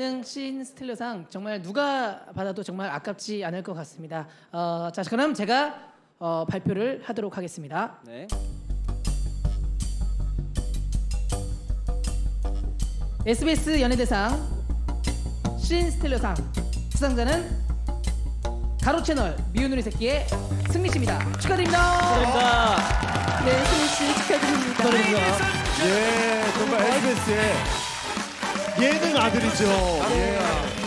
는신 스틸러상 정말 누가 받아도 정말 아깝지 않을 것 같습니다. 어, 자 그럼 제가 어, 발표를 하도록 하겠습니다. 네. SBS 연예대상 신 스틸러상 수상자는 가로 채널 미운 우리 새끼의 승리 씨입니다. 축하드립니다. 감사합니다. 네, 승희 씨 축하드립니다. 축하드립니다. 예, 정말 SBS의 예능 아들이죠. 예.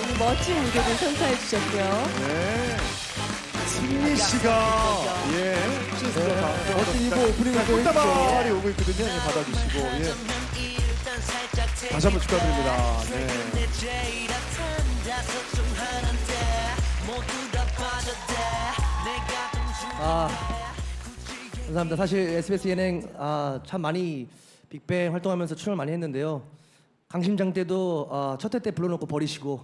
오늘 멋진 무대를 선사해 주셨고요. 네. 승리 씨가 예, 네. 멋진 이브 오프닝을 또 꽃다발이 오고 있거든요. 예, 받아주시고 예. 다시 한번 축하드립니다. 네. 아, 감사합니다. 사실 SBS 예능 아, 참 많이 빅뱅 활동하면서 출연을 많이 했는데요. 강심장 때도 아, 첫회 때 불러놓고 버리시고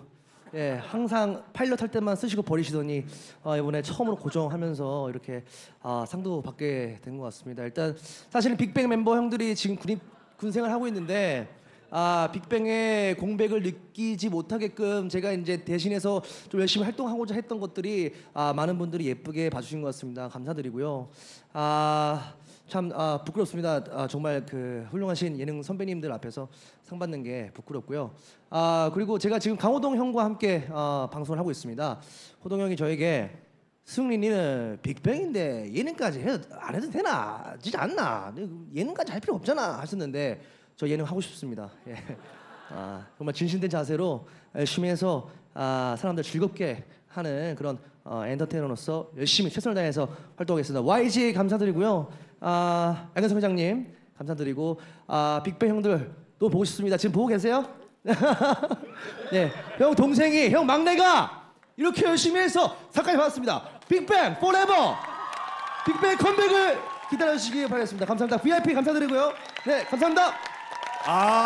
예, 항상 파일럿 할 때만 쓰시고 버리시더니 아, 이번에 처음으로 고정하면서 이렇게 아, 상도 받게 된 것 같습니다. 일단 사실은 빅뱅 멤버 형들이 지금 군, 군생활 하고 있는데 아 빅뱅의 공백을 느끼지 못하게끔 제가 이제 대신해서 좀 열심히 활동하고자 했던 것들이 아 많은 분들이 예쁘게 봐주신 것 같습니다. 감사드리고요. 아 참 아, 부끄럽습니다. 아, 정말 그 훌륭하신 예능 선배님들 앞에서 상 받는 게 부끄럽고요. 아 그리고 제가 지금 강호동 형과 함께 어, 방송을 하고 있습니다. 호동 형이 저에게 승린이는 빅뱅인데 예능까지 해도 안 해도 되나? 진짜 않나? 예능까지 할 필요 없잖아 하셨는데 저 예능 하고 싶습니다. 예. 아, 정말 진심된 자세로 열심히 해서 아, 사람들 즐겁게 하는 그런 어, 엔터테이너로서 열심히 최선을 다해서 활동하겠습니다. YG 감사드리고요. 아, 양현석 회장님 감사드리고 아, 빅뱅 형들 또 보고 싶습니다. 지금 보고 계세요? 네, 형 동생이 형 막내가 이렇게 열심히 해서 상까지 받았습니다. 빅뱅 forever 빅뱅 컴백을 기다려주시기 바라겠습니다. 감사합니다. VIP 감사드리고요. 네, 감사합니다. 아.